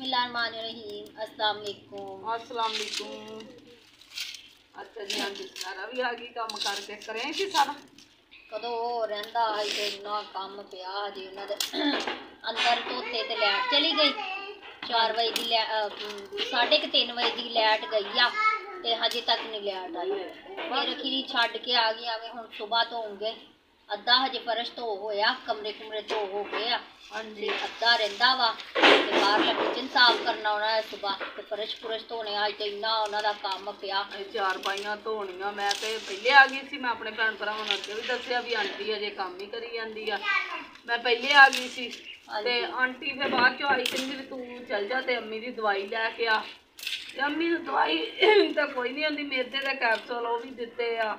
बिस्मिल्लाहिर्रहमानिर्रहीम अस्सलाम वालेकुम अस्सलाम वालेकुम ਅੱਛਾ ਜੀ ਹਾਂ ਸਾਰਾ ਵੀ ਆ ਗਈ ਕੰਮ ਕਰਕੇ ਕਰੇ ਸੀ ਸਾਰਾ ਕਦੋਂ ਉਹ ਰਹਿੰਦਾ ਹੈ ਤੇ ਇੰਨਾ ਕੰਮ ਪਿਆ ਜੀ ਉਹਨਾਂ ਦੇ ਅੰਦਰ ਧੋਤੇ ਤੇ ਲੈਟ ਚਲੀ ਗਈ 4 ਵਜੇ ਦੀ ਲੈ 3:30 ਵਜੇ ਦੀ ਲੈਟ ਗਈ ਆ ਤੇ ਹਜੇ ਤੱਕ ਨਹੀਂ ਲੈਟ ਆਈ ਫਿਰ ਅਖੀਰੀ ਛੱਡ ਕੇ ਆ ਗਏ ਆਵੇਂ ਹੁਣ ਸਵੇਰ ਤੋਂ ਹੋਣਗੇ ਅੱਧਾ ਹਜੇ ਫਰਸ਼ ਧੋ ਹੋਇਆ ਕਮਰੇ ਕੁਮਰੇ ਧੋ ਹੋ ਗਏ ਆ। ਹਾਂਜੀ। ਤੇ ਅੱਧਾ ਰਹਿੰਦਾ ਵਾ ਤੇ ਬਾਹਰ ਕਿਚਨ ਸਾਫ਼ ਕਰਨਾ ਉਹਨਾਂ ਹੈ ਸਵੇਰ ਤੇ ਫਰਸ਼ ਫੁਰਸ਼ ਧੋਣੇ ਆ ਤੇ ਇੰਨਾ ਉਹਨਾਂ ਦਾ ਕੰਮ ਪਿਆ। ਇਹ ਚਾਰ ਪਾਈਆਂ ਧੋਣੀਆਂ ਮੈਂ ਤੇ ਪਹਿਲੇ ਆ ਗਈ ਸੀ ਮੈਂ ਆਪਣੇ ਭੈਣ ਭਰਾਵਾਂ ਨੂੰ ਅੱਗੇ ਵੀ ਦੱਸਿਆ ਵੀ ਆਂਟੀ ਅਜੇ ਕੰਮ ਹੀ ਕਰੀ ਜਾਂਦੀ ਆ। ਮੈਂ ਪਹਿਲੇ ਆ ਗਈ ਸੀ ਤੇ ਆਂਟੀ ਫਿਰ ਬਾਅਦ ਚੋਂ ਆਈ ਕਹਿੰਦੀ ਵੀ ਤੂੰ ਚੱਲ ਜਾ ਤੇ ਅੰਮੀ ਦੀ ਦਵਾਈ ਲੈ ਕੇ ਆ। ਤੇ ਅੰਮੀ ਨੂੰ ਦਵਾਈ ਤਾਂ ਕੋਈ ਨਹੀਂ ਹੁੰਦੀ ਮੇਦੇ ਦੇ ਕੈਪਸੂਲ ਉਹ ਵੀ ਦਿੱਤੇ ਆ।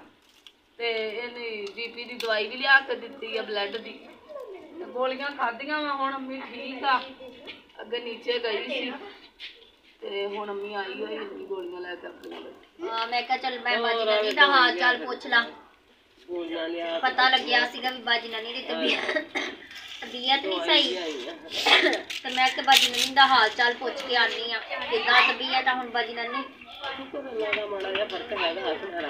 ਤੇ ਇਹਨੇ ਬੀਪੀ ਦੀ ਦਵਾਈ ਵੀ ਲਿਆ ਕੇ ਦਿੱਤੀ ਆ ਬਲੱਡ ਦੀ। ਤੇ ਗੋਲੀਆਂ ਖਾਧੀਆਂ ਵਾ ਹੁਣ ਅੰਮੀ ਠੀਕ ਆ। ਅੱਗੇ ਨੀਚੇ ਗਈ ਸੀ। ਤੇ ਹੁਣ ਅੰਮੀ ਆਈ ਹੋਈ ਇੰਨੀ ਗੋਲੀਆਂ ਲੈ ਕੇ ਆਪਣੀਆਂ ਦੇ ਹਾਂ ਮੈਂ ਕਿਹਾ ਚੱਲ ਮੈਂ ਬਾਜੀ ਨਾਨੀ ਦਾ ਹਾਲ ਚਾਲ ਪੁੱਛ ਲਾਂ। ਪਤਾ ਲੱਗਿਆ ਸੀਗਾ ਵੀ ਬਾਜੀ ਨਾਨੀ ਦੀ ਤਬੀਅਤ ਤਬੀਅਤ ਨਹੀਂ ਸਹੀ। ਤੇ ਮੈਂ ਕਿ ਬਾਜੀ ਨਾਨੀ ਦਾ ਹਾਲ ਚਾਲ ਪੁੱਛ ਕੇ ਆਨੀ ਆ। ਕਿੱਦਾਂ ਤਬੀਅਤ ਆ ਹੁਣ ਬਾਜੀ ਨਾਨੀ ਮਾੜਾ ਜਿਹਾ ਫ਼ਰਕ ਹੈਗਾ ਹੱਥ ਨਾਲ।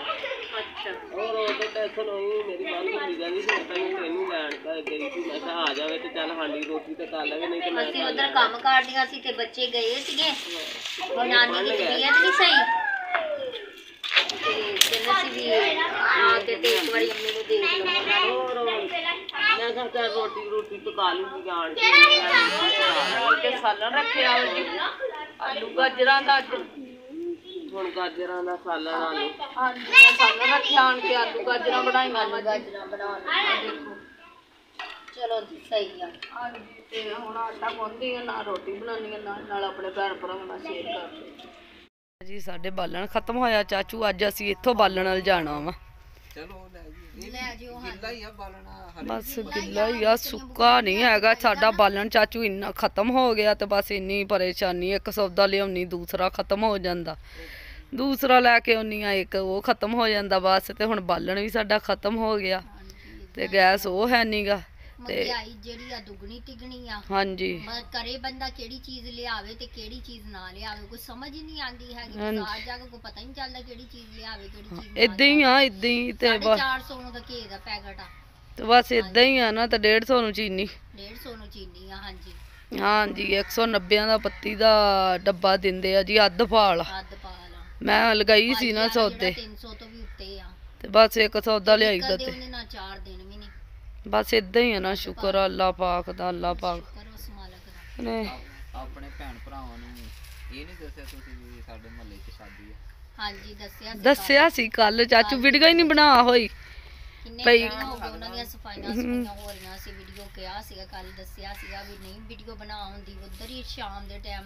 ਅੱਛਾ। ਹੋਰ ਉਹ ਤਾਂ ਟੈਨਸ਼ਨ ਹੋਈ ਮੇਰੀ ਬਾਲ ਹੁੰਦੀ ਜਾਂਦੀ ਸੀ ਤਾਂ ਹੀ ਟ੍ਰੇਨਿੰਗ ਲੈਣ ਦਾ ਗਈ ਸੀ ਮੈਂ ਕਿਹਾ ਆ ਜਾਵੇ ਤੇ ਚੱਲ ਹਾਂਡੀ ਰੋਟੀ ਤੇ ਖਾ ਲਵੇ ਨਹੀਂ ਤੇ ਮੈਂ ਅਸੀਂ ਉਧਰ ਕੰਮ ਕਰਦੀਆਂ ਸੀ ਤੇ ਬੱਚੇ ਗਏ ਸੀਗੇ। ਉਹ ਨਾਨੀ ਦੀ ਤਬੀਅਤ ਨਹੀਂ ਸਹੀ। ਤੇ ਕਹਿੰਦੇ ਸੀ ਵੀ ਆ ਕੇ ਤੇ ਇੱਕ ਵਾਰੀ ਅੰਮੀ ਨੂੰ ਦੇਖ ਲਓ। ਨੂੰ ਹੋਰ ਮੈਂ ਕਿਹਾ ਚੱਲ ਰੋਟੀ ਰੋਟੀ ਪਕਾ ਲੂੰਗੀ ਜਾਣ ਕੇ। ਤੇ ਸਾਲਣ ਰੱਖਿਆ ਵਾ ਜੀ। ਆਲੂ ਗਾਜਰਾਂ ਦਾ ਅੱਜ। ਹੁਣ ਗਾਜਰਾਂ ਦਾ ਸਾਲਣ ਆਲੂ ਹਾਂਜੀ। ਮੈਂ ਰੱਖਿਆ ਆਣ ਕੇ ਆਲੂ ਗਾਜਰਾਂ ਬਣਾਈਆਂ ਆਲੂ ਜੀ। ਗਾਜਰਾਂ ਬਣਾਉਣ ਦੇਖੋ ਚਲੋ ਜੀ, ਸਹੀ ਆ। ਹਾਂਜੀ ਤੇ ਹੁਣ ਆਟਾ ਗੁੰਨਦੀ ਆ ਨਾਲ ਰੋਟੀ ਬਣਾਉਣੀ ਆ ਨਾਲ ਨਾਲ ਆਪਣੇ ਭੈਣ ਭਰਾਵਾਂ ਨਾਲ ਸ਼ੇਅਰ ਕਰਦੇ ਜੀ ਸਾਡੇ ਬਾਲਣ ਖਤਮ ਹੋਇਆ ਚਾਚੂ ਅੱਜ ਅਸੀਂ ਇੱਥੋਂ ਬਾਲਣ ਨਾਲ ਜਾਣਾ ਵਾ। ਲੈ ਜਿਓ ਹਾਂ ਬਸ ਗਿੱਲਾ ਹੀ ਆ ਸੁੱਕਾ ਨਹੀਂ ਹੈਗਾ। ਸਾਡਾ ਬਾਲਣ ਚਾਚੂ ਇੰਨਾ ਖਤਮ ਹੋ ਗਿਆ ਤੇ ਬਸ ਇੰਨੀ ਪਰੇਸ਼ਾਨੀ ਇੱਕ ਸੌਦਾ ਲਿਆਉਣੀ ਦੂਸਰਾ ਖਤਮ ਹੋ ਜਾਂਦਾ। ਦੂਸਰਾ ਲੈ ਕੇ ਆਉਣੀ ਆ ਇੱਕ ਉਹ ਖਤਮ ਹੋ ਜਾਂਦਾ ਬਸ ਤੇ ਹੁਣ ਬਾਲਣ ਵੀ ਸਾਡਾ ਖਤਮ ਹੋ ਗਿਆ। ਤੇ ਗੈਸ ਉਹ ਹੈ ਨਹੀਂਗਾ ਤੇ ਮਹਿੰਗਾਈ ਜਿਹੜੀ ਆ ਦੁੱਗਣੀ ਤਿਗਣੀ ਆ। ਹਾਂਜੀ। ਕਰੇ ਬੰਦਾ ਕਿਹੜੀ ਚੀਜ਼ ਲਿਆਵੇ ਤੇ ਕਿਹੜੀ ਚੀਜ਼ ਨਾ ਲਿਆਵੇ ਕੋਈ ਸਮਝ ਹੀ ਨਹੀਂ ਆਉਂਦੀ ਹੈਗੀ। ਬਾਜ਼ਾਰ ਜਾ ਕੇ ਕੋਈ ਪਤਾ ਹੀ ਨਹੀਂ ਚੱਲਦਾ ਕਿਹੜੀ ਚੀਜ਼ ਲਿਆਵੇ ਕਿਹੜੀ ਚੀਜ਼ ਨਾ ਇਦਾਂ ਹੀ ਆ ਇਦਾਂ ਹੀ ਤੇ ਬਸ। 400 ਦਾ ਘੇ ਦਾ ਪੈਕਟ ਆ। ਤੇ ਬਸ ਇਦਾਂ ਹੀ ਆ ਨਾ ਤੇ 150 ਨੂੰ ਚੀਨੀ। 150 ਨੂੰ ਚੀਨੀ ਆ ਹਾਂਜੀ। ਹਾਂਜੀ 190 ਦਾ ਪੱਤੀ ਦਾ ਡੱਬਾ ਦਿੰਦੇ ਆ ਜੀ ਅੱਧ ਫਾਲ। ਅੱਧ ਪਾ ਲਾ ਮੈਂ ਲਗਾਈ ਸੀ ਨਾ ਸੌਦੇ 300 ਤੋਂ ਵੀ ਉੱਤੇ ਆ। ਤੇ ਬਸ ਇੱਕ ਸੌਦਾ ਲਿਆਈਦਾ ਕਦੇ ਤੇ ਉਹਨੇ ਨਾ ਚਾਰ ਦਿਨ ਵੀ ਨਹੀਂ। ਬਸ ਇਦਾਂ ਹੀ ਆ ਨਾ ਸ਼ੁਕਰ ਆ। ਅੱਲਾ ਪਾਕ ਦਾ ਅੱਲਾ ਪਾਕ। ਕਰੋ ਦਾ। ਨੇ। ਆਪਣੇ ਭੈਣ ਭਰਾਵਾਂ ਨੂੰ ਇਹ ਨਹੀਂ ਦੱਸਿਆ ਤੁਸੀਂ ਵੀ ਸਾਡੇ ਮਹੱਲੇ 'ਚ ਸ਼ਾਦੀ ਆ? ਹਾਂਜੀ ਦੱਸਿਆ ਸੀ ਦੱਸਿਆ ਸੀ ਕੱਲ ਚਾਚੂ ਵੀਡੀਓ ਹੀ ਨਹੀਂ ਬਣਾ ਹੋਈ। ਕਿੰਨੇ ਪਈ- ਉਹਨਾਂ ਦੀਆਂ ਸਫਾਈਆਂ ਸਫਾਈਆਂ ਹੋ ਰਹੀਆਂ ਸੀ ਵੀਡੀਓ ਕਿਹਾ ਸੀਗਾ ਕੱਲ ਦੱਸਿਆ ਸੀਗਾ ਵੀ ਨਹੀਂ ਵੀਡੀਓ ਬਣਾ ਹੁੰਦੀ ਉਧਰ ਹੀ ਸ਼ਾਮ ਦੇ ਟਾਈਮ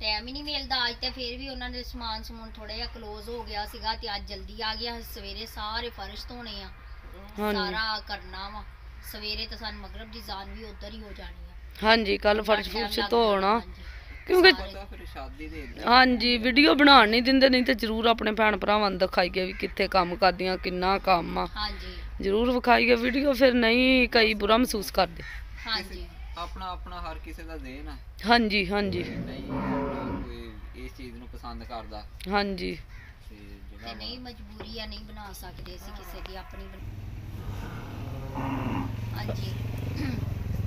ਟਾਈਮ ਹੀ ਨਹੀਂ ਮਿਲਦਾ। ਅੱਜ ਤੇ ਫਿਰ ਵੀ ਉਹਨਾਂ ਦੇ ਸਮਾਨ ਸਮੂਨ ਥੋੜਾ ਜਿਹਾ ক্লোਜ਼ ਹੋ ਗਿਆ ਸੀਗਾ ਤੇ ਅੱਜ ਜਲਦੀ ਆ ਗਿਆ। ਸਵੇਰੇ ਸਾਰੇ ਫਰਸ਼ ਧੋਣੇ ਆ। ਹਾਂਜੀ। ਸਾਰਾ ਕਰਨਾ ਵਾ। ਸਵੇਰੇ ਤਾਂ ਸਾਨੂੰ ਮਗਰਬ ਦੀ ਜਾਨ ਵੀ ਉਧਰ ਹੀ ਹੋ ਜਾਣੀ ਆ। ਹਾਂਜੀ ਕੱਲ ਫਰਸ਼ ਫੁਰਸ਼ ਧੋਣਾ। ਕਿਉਂਕਿ ਤਾਂ ਫਿਰ ਸ਼ਾਦੀ ਦੇ ਹਾਂਜੀ ਵੀਡੀਓ ਬਣਾਉਣ ਨਹੀਂ ਦਿੰਦੇ ਨਹੀਂ ਤੇ ਜ਼ਰੂਰ ਆਪਣੇ ਭੈਣ ਭਰਾਵਾਂ ਨੂੰ ਦਿਖਾਈਏ ਵੀ ਕਿੱਥੇ ਕੰਮ ਕਰਦੀਆਂ ਕਿੰਨਾ ਕੰਮ ਆ। ਹਾਂਜੀ। ਜ਼ਰੂਰ ਵਿਖਾਈਏ ਵੀਡੀਓ ਫਿਰ ਨਹੀਂ ਕਈ ਬੁਰਾ ਮਹਿਸੂਸ ਕਰਦੇ। ਹਾਂਜੀ। ਆਪਣਾ ਆਪਣਾ ਹਰ ਕਿਸੇ ਦਾ ਦੇਣ ਆ। ਹਾਂਜੀ ਹਾਂਜੀ। ਨਹੀਂ ਆਪਣਾ ਕੋਈ ਇਸ ਚੀਜ਼ ਨੂੰ ਪਸੰਦ ਕਰਦਾ। ਹਾਂਜੀ। ਤੇ ਨਹੀਂ ਮਜਬੂਰੀ ਆ ਨਹੀਂ ਬਣਾ ਸਕਦੇ ਸੀ ਕਿਸੇ ਦੀ ਆਪਣੀ ਬਣ- ਹਾਂਜੀ।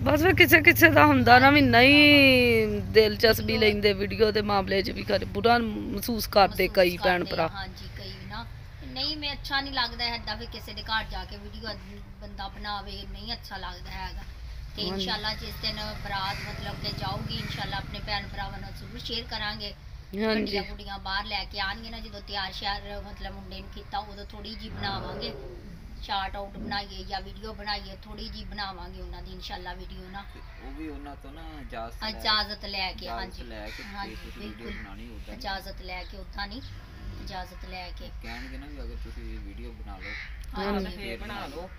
ਬਸ ਫਿਰ ਕਿਸੇ ਕਿਸੇ ਦਾ ਹੁੰਦਾ ਨਾ ਵੀ ਨਹੀਂ ਦਿਲਚਸਪੀ ਲੈਂਦੇ ਵੀਡੀਓ ਦੇ ਮਾਮਲੇ 'ਚ ਵੀ ਕਰ ਬੁਰਾ ਮਹਿਸੂਸ ਕਰਦੇ ਮਹਿਸੂਸ ਕਈ ਭੈਣ ਕਰਦੇ ਆ, ਭਰਾ ਹਾਂਜੀ ਕਈ ਨਾ। ਨਹੀਂ ਮੈਂ ਅੱਛਾ ਨਹੀਂ ਲੱਗਦਾ ਐਦਾਂ ਫਿਰ ਕਿਸੇ ਦੇ ਘਰ ਜਾ ਕੇ ਵੀਡੀਓ ਬੰਦਾ ਬਣਾਵੇ ਨਹੀਂ ਅੱਛਾ ਲੱਗਦਾ ਹੈਗਾ। ਤੇ ਇਨਸ਼ਾਅੱਲਾ ਜਿਸ ਦਿਨ ਬਰਾਤ ਮਤਲਬ ਕਿ ਜਾਊਗੀ ਇਨਸ਼ਾਅੱਲਾ ਆਪਣੇ ਭੈਣ ਭਰਾਵਾਂ ਨਾਲ ਜ਼ਰੂਰ ਸ਼ੇਅਰ ਕਰਾਂਗੇ। ਹਾਂਜੀ। ਕੁੜੀਆਂ ਬਾਹਰ ਲੈ ਕੇ ਆਣਗੀਆਂ ਨਾ ਜਦੋਂ ਤਿਆਰ ਸ਼ਿਆਰ ਮਤਲਬ ਮੁੰਡੇ ਨੂੰ ਕੀਤਾ ਉਦੋਂ ਥੋੜੀ ਜੀ ਬਣਾਵਾਂਗੇ। ਸ਼ਾਰਟ ਆਊਟ ਬਣਾਈਏ ਜਾਂ ਵੀਡੀਓ ਬਣਾਈਏ ਥੋੜੀ ਜੀ ਬਣਾਵਾਂਗੇ ਉਹਨਾਂ ਦੀ ਇਨਸ਼ਾਅੱਲਾ ਵੀਡੀਓ ਨਾ। ਉਹ ਵੀ ਉਹਨਾਂ ਤੋਂ ਨਾ ਇਜਾਜ਼ਤ ਲੈ- ਇਜਾਜ਼ਤ ਲੈ ਕੇ ਹਾਂਜੀ। ਲੈ ਕੇ ਵੀਡੀਓ। ਬਣਾਣੀ ਉਦਾਂ ਇਜਾਜ਼ਤ ਲੈ ਕੇ ਉਦਾਂ ਨਹੀਂ। ਇਜਾਜ਼ਤ ਲੈ ਕੇ। ਕਹਿਣਗੇ ਨਾ ਵੀ ਅਗਰ ਤੁਸੀਂ ਵੀਡੀਓ ਬਣਾ ਲਓ। ਹਾਂਜੀ। ਫੇਰ ਬਣਾ ਲਓ।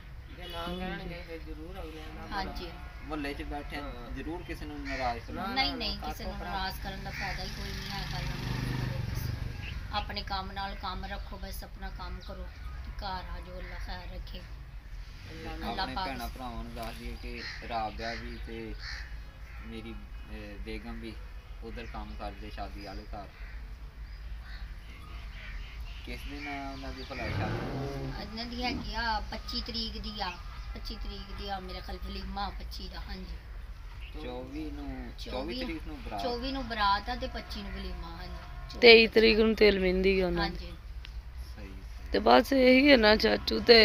ਜੇ ਨਾ ਕਹਿਣਗੇ ਫਿਰ ਜ਼ਰੂਰ ਅਗਲੇ ਨਾਲ ਹਾਂਜੀ। ਮਹੱਲੇ 'ਚ ਬੈਠੇ ਜ਼ਰੂਰ ਕਿਸੇ ਨੂੰ ਨਾਰਾਜ਼ ਕਰਨਾ। ਨਹੀਂ ਨਹੀਂ ਕਿਸੇ ਨੂੰ ਨਾਰਾਜ਼ ਕਰਨ ਦਾ ਫਾਇਦਾ ਹੀ ਕੋਈ ਨਹੀਂ ਹੈ ਗੱਲ ਆਪਣੇ ਕੰਮ ਨਾਲ ਕੰਮ ਰੱਖੋ ਬਸ ਆਪਣਾ ਕੰਮ ਕਰੋ। ਤੇ ਘਰ ਆ ਜੋ ਅੱਲਾ ਖੈਰ ਰੱਖੇ। ਅੱਲਾ ਆਪਣੇ ਪਾਕ ਭੈਣਾਂ ਭਰਾਵਾਂ ਨੂੰ ਦੱਸ ਦਈਏ ਕਿ ਰਾਬਿਆ ਵੀ ਤੇ ਮੇਰੀ ਅਹ, ਬੇਗਮ ਵੀ ਉਧਰ ਕੰਮ ਕਰਦੇ ਸ਼ਾਦੀ ਵਾਲੇ ਘਰ। ਕਿਸ ਦਿਨ ਉਹਨਾਂ ਦੀ ਭਲਾ ਸ਼ਾਦੀ ਇਹਨਾਂ ਦੀ ਹੈਗੀ ਆ 25 ਤਰੀਕ ਦੀ ਆ 25 ਤਰੀਕ ਦੀ ਆ ਮੇਰੇ ਖਿਆਲ ਵਲੀਮਾ 25 ਦਾ ਹਾਂਜੀ। 24 ਨੂੰ 24 24 ਤਰੀਕ ਨੂੰ ਬਰਾਤ। 24 ਨੂੰ ਬਰਾਤ ਆ ਤੇ 25 ਨੂੰ ਵਲੀਮਾ ਹਾਂਜੀ। 23 ਤਰੀਕ ਨੂੰ ਤੇਲ ਮਹਿੰਦੀ ਆ ਉਹਨਾਂ ਦੀ ਹਾਂਜੀ। ਸਹੀ ਸਹੀ। ਤੇ ਬਸ ਇਹੀ ਹੈ ਨਾ ਚਾਚੂ ਤੇ